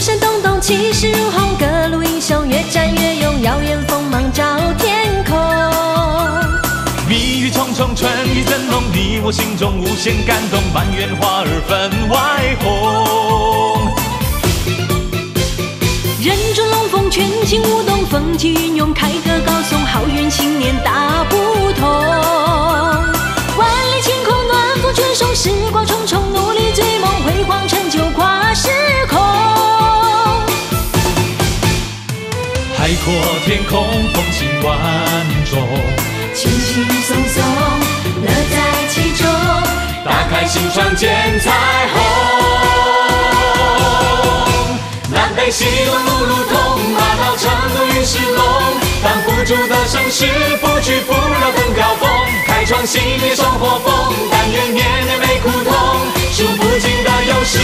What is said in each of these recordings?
山咚咚气势如虹，各路英雄越战越勇，耀眼锋芒照天空。蜜语重重，春意正浓，你我心中无限感动，满园花儿分外红。人中龙凤，全情舞动，风起云涌，凯歌高颂，好运新年大海阔天空，风情万种，轻轻松松，乐在其中。打开心窗见彩虹。南北西东路路通，马到成都运势隆。当付诸的盛世，不屈不挠登高峰。开创新的生活风，但愿年年没苦痛，数不尽的优势。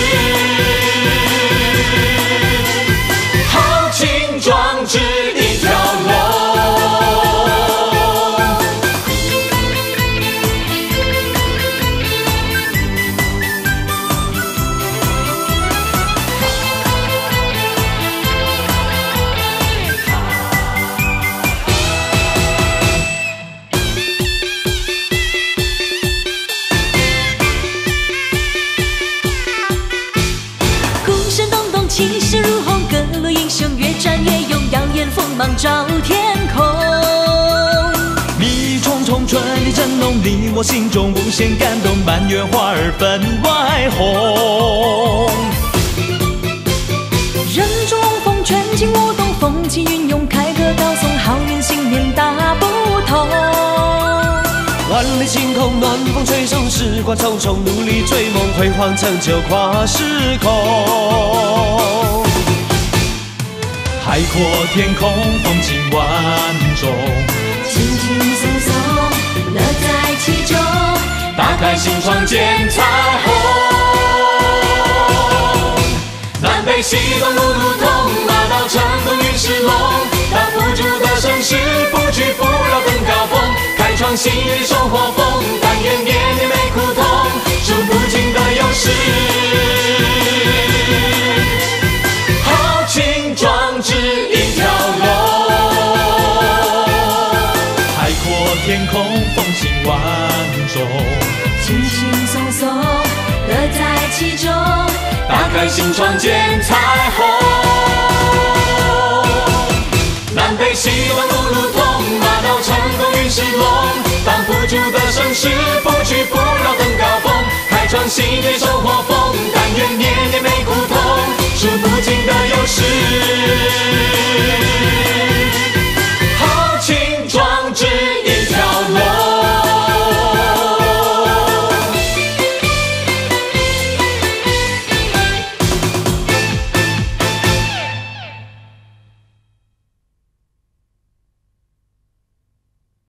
气势如虹，各路英雄越战越勇，耀眼锋芒照天空。蜜语重重，春意正浓，你我心中无限感动，满园花儿分外红。人中龙凤，全情舞动，风起云涌，凯歌高颂，好运新年大不同。万里晴空，暖风吹送，时光匆匆，努力追梦，辉煌成就跨时空。海阔天空，风情万种，轻轻松松，乐在其中。打开心窗见彩虹。南北西东路路通，马到成都运势隆。当付诸的盛世，不屈不挠登高峰。开创新年生活空，风情万种。轻轻松松，乐在其中。打开心窗见彩虹。南北西东路路通，马到成功运势隆。当不住的盛世，不屈不挠登高峰。开创新年生活风，但愿年年没苦痛，